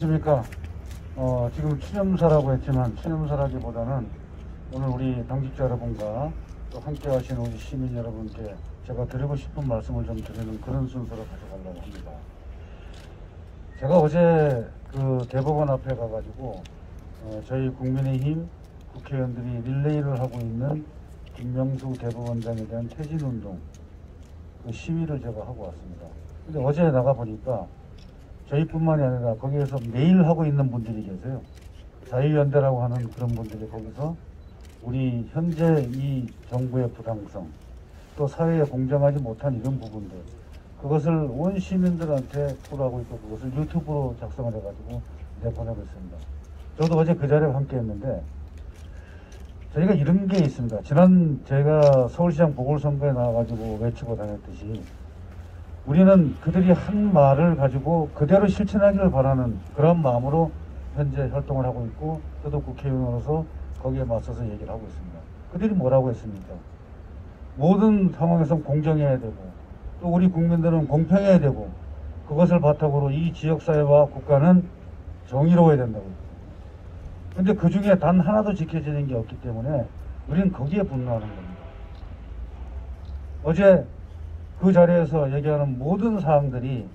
안녕하십니까. 어, 지금 추념사라고 했지만 추념사라기보다는 오늘 우리 당직자 여러분과 또 함께 하신 우리 시민 여러분께 제가 드리고 싶은 말씀을 좀 드리는 그런 순서로 가져가려고 합니다. 제가 어제 그 대법원 앞에 가가지고 어, 저희 국민의힘 국회의원들이 릴레이를 하고 있는 김명수 대법원장에 대한 퇴진운동 그 시위를 제가 하고 왔습니다. 근데 어제 나가 보니까 저희뿐만이 아니라 거기에서 매일 하고 있는 분들이 계세요. 자유연대라고 하는 그런 분들이 거기서 우리 현재 이 정부의 부당성, 또 사회에 공정하지 못한 이런 부분들, 그것을 온 시민들한테 토로하고 있고 그것을 유튜브로 작성을 해가지고 내보내고 있습니다. 저도 어제 그 자리에 함께 했는데 저희가 이런 게 있습니다. 지난 제가 서울시장 보궐선거에 나와가지고 외치고 다녔듯이 우리는 그들이 한 말을 가지고 그대로 실천하기를 바라는 그런 마음으로 현재 활동을 하고 있고 저도 국회의원으로서 거기에 맞서서 얘기를 하고 있습니다. 그들이 뭐라고 했습니까? 모든 상황에서 공정해야 되고 또 우리 국민들은 공평해야 되고 그것을 바탕으로 이 지역사회와 국가는 정의로워야 된다고. 근데 그 중에 단 하나도 지켜지는 게 없기 때문에 우리는 거기에 분노하는 겁니다. 어제 그 자리에서 얘기하는 모든 사항들이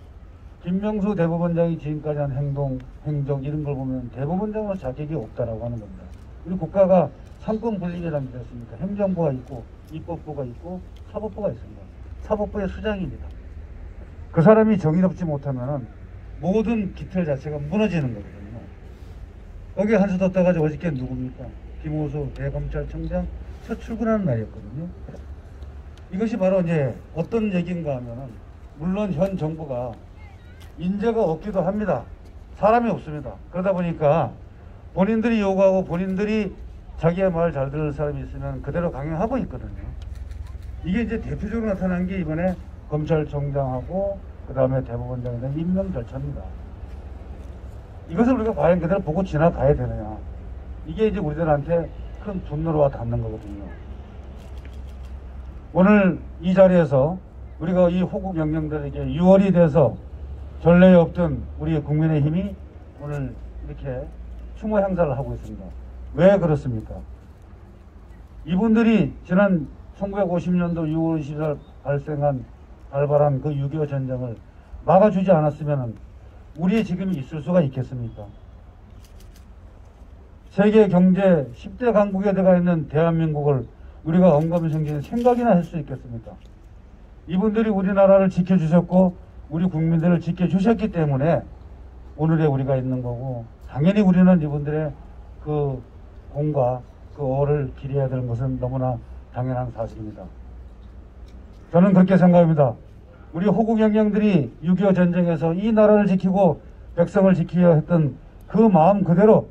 김명수 대법원장이 지금까지 한 행동, 행적 이런 걸 보면 대법원장으로 자격이 없다라고 하는 겁니다. 우리 국가가 상권 분립이라는 게 있습니까? 행정부가 있고 입법부가 있고 사법부가 있습니다. 사법부의 수장입니다. 그 사람이 정의롭지 못하면 모든 기틀 자체가 무너지는 거거든요. 거기에 한수 더 떠가지고 어저께 누굽니까? 김호수 대검찰청장 첫 출근하는 날이었거든요. 이것이 바로 이제 어떤 얘기인가 하면은 물론 현 정부가 인재가 없기도 합니다. 사람이 없습니다. 그러다 보니까 본인들이 요구하고 본인들이 자기의 말 잘 들을 사람이 있으면 그대로 강행하고 있거든요. 이게 이제 대표적으로 나타난 게 이번에 검찰총장하고 그 다음에 대법원장에 대한 임명 절차입니다. 이것을 우리가 과연 그대로 보고 지나가야 되느냐. 이게 이제 우리들한테 큰 분노로 와 닿는 거거든요. 오늘 이 자리에서 우리가 이 호국 명령들에게 6월이 돼서 전례에 없던 우리 국민의힘이 오늘 이렇게 추모 행사를 하고 있습니다. 왜 그렇습니까? 이분들이 지난 1950년도 6월 20일 발생한 발발한 그 6.25 전쟁을 막아주지 않았으면 우리의 지금이 있을 수가 있겠습니까? 세계 경제 10대 강국에 들어가 있는 대한민국을 우리가 언검생진 생각이나 할 수 있겠습니까? 이분들이 우리나라를 지켜주셨고 우리 국민들을 지켜주셨기 때문에 오늘의 우리가 있는 거고 당연히 우리는 이분들의 그 공과 그 어를 기려야 되는 것은 너무나 당연한 사실입니다. 저는 그렇게 생각합니다. 우리 호국 영령들이 6.25 전쟁에서 이 나라를 지키고 백성을 지키려 했던 그 마음 그대로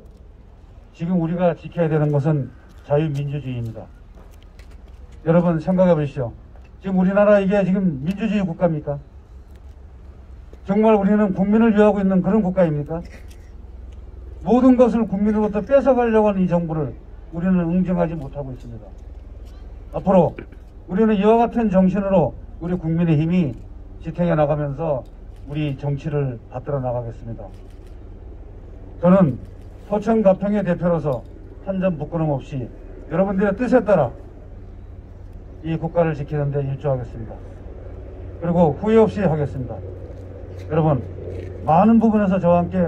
지금 우리가 지켜야 되는 것은 자유민주주의입니다. 여러분 생각해 보십시오. 지금 우리나라 이게 지금 민주주의 국가입니까? 정말 우리는 국민을 위하고 있는 그런 국가입니까? 모든 것을 국민으로부터 뺏어가려고 하는 이 정부를 우리는 응징하지 못하고 있습니다. 앞으로 우리는 이와 같은 정신으로 우리 국민의 힘이 지탱해 나가면서 우리 정치를 받들어 나가겠습니다. 저는 포천 가평의 대표로서 한 점 부끄럼 없이 여러분들의 뜻에 따라 이 국가를 지키는 데 일조하겠습니다. 그리고 후회 없이 하겠습니다. 여러분, 많은 부분에서 저와 함께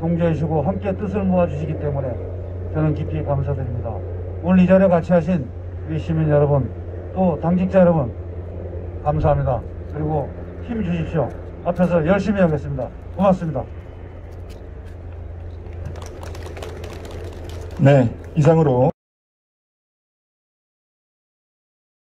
동조해 주시고 함께 뜻을 모아주시기 때문에 저는 깊이 감사드립니다. 오늘 이 자리에 같이 하신 우리 시민 여러분, 또 당직자 여러분, 감사합니다. 그리고 힘 주십시오. 앞에서 열심히 하겠습니다. 고맙습니다. 네, 이상으로